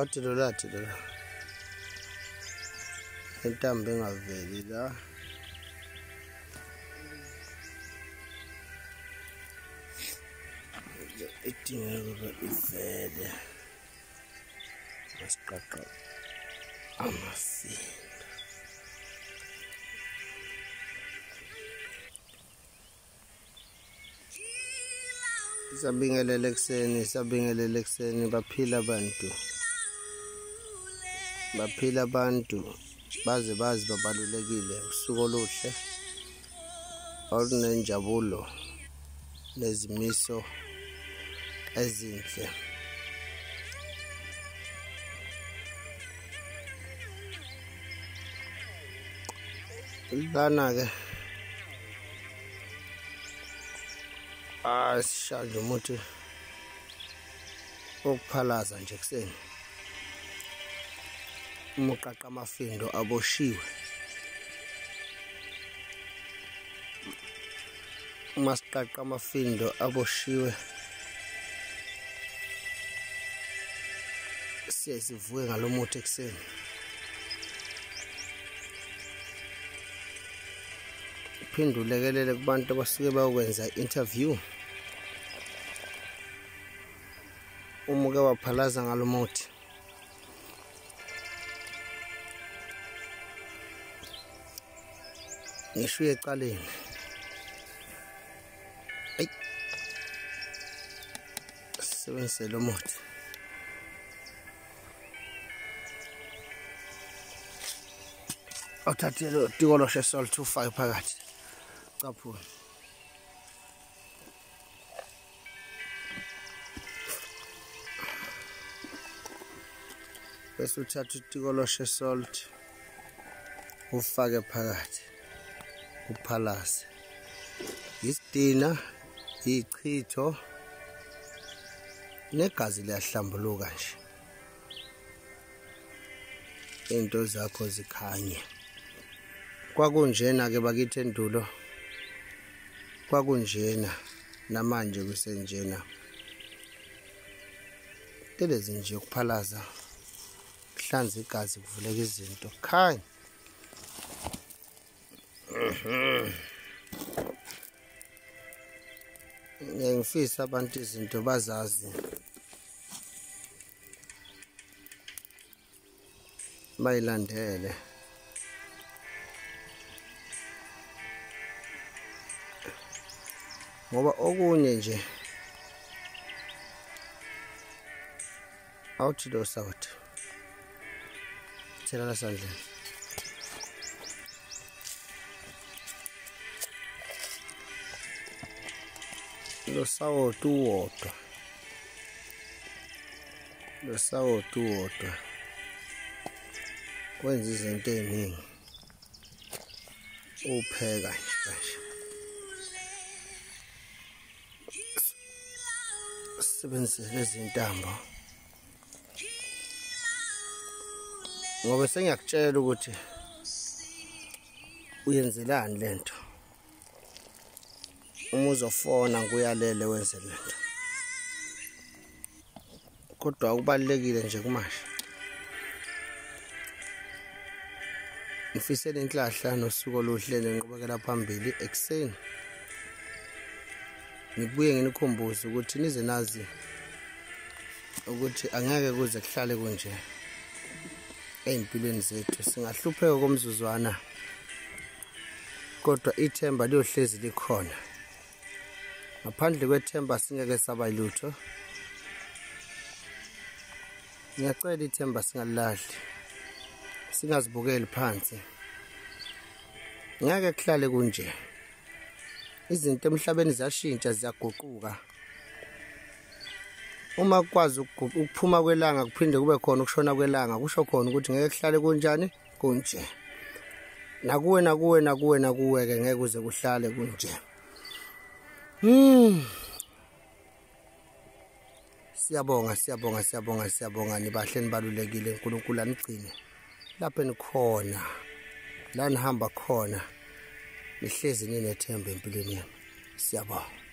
athi lolathi lola intambo engaveli la idingeka ukuba ivele. Masiqaqa amafindo sabingelela ekuseni sabingelela ekuseni baphila abantu. Baphila abantu baze bazi babalulekile usuku oluhle olunenjabulo nezimiso ezinhle. Lana ke asishanje umuthi okuphalaza nje kuseni umuqaqa amafindo aboshiwe. Uma siqaqa amafindo aboshiwe. Siye sivuke ngalo muthi ekuseni. Uphinde ulekelele kubantu abasuke bayokwenza i-interview. Uma uke waphalaza ngalo muthi ngisho uye ecaleni ayi sisebenzise lo muthi awuthathele tikoloshe salt ufake phakathi. Caphula bese uthatha utikoloshe salt ufake phakathi. Uphalaze isidina ichitho negazi liyahlambuluka nje. Into zakho zikhanye. Kwakunjena ke bakithi endulo kwakunjena namanje kusenjena. Telezi nje ukuphalaza kuhlanza igazi kuvuleka izinto. Khanye. Ngifisa abantu izinto bazazi. Bayilandele ngoba okunye nje awuthi lo sawuthi thela sandleni lo sawoti uwodwa lo sawoti uwodwa kwenza izinto ey'ningi. Upheka nje kanje sisebenzise lezi ntambo ngoba sengiyakutshela ukuthi uyenzelani lento uma uzofona nguyalele wenze lento kodwa okubalulekile nje kumasha. Ngifisele inhlahla nosuku oluhle nenqubekela phambili ekuseni. Ngibuye nginikhumbuze ukuthi nize nazi ukuthi angeke kuze kuhlale kunje ey'mpilweni zethu. Singahlupheka komzuzwana kodwa ithemba liyohlezi likhona. Ngaphandle kwethemba singeke saba lutho ngiyacela ithemba singalilahli. Singazibukeli phansi. Ngeke kuhlale kunje. Izinto emhlabeni ziyashintsha ziyaguquka. Uma kukwazi ukuphuma kwelanga kuphinde kube khona ukushona kwelanga kusho khona ukuthi ngeke kuhlale kunjani? Kunje. Nakuwe nakuwe nakuwe nakuwe ke ngeke kuze kuhlale kunje. Hmm. Siyabonga siyabonga siyabonga siyabonga. Nibahle nibalulekile uNkulunkulu anigcine. Lapho enikhona la nihamba khona. Nihlezi ninethemba empilweni yami. Siyabonga.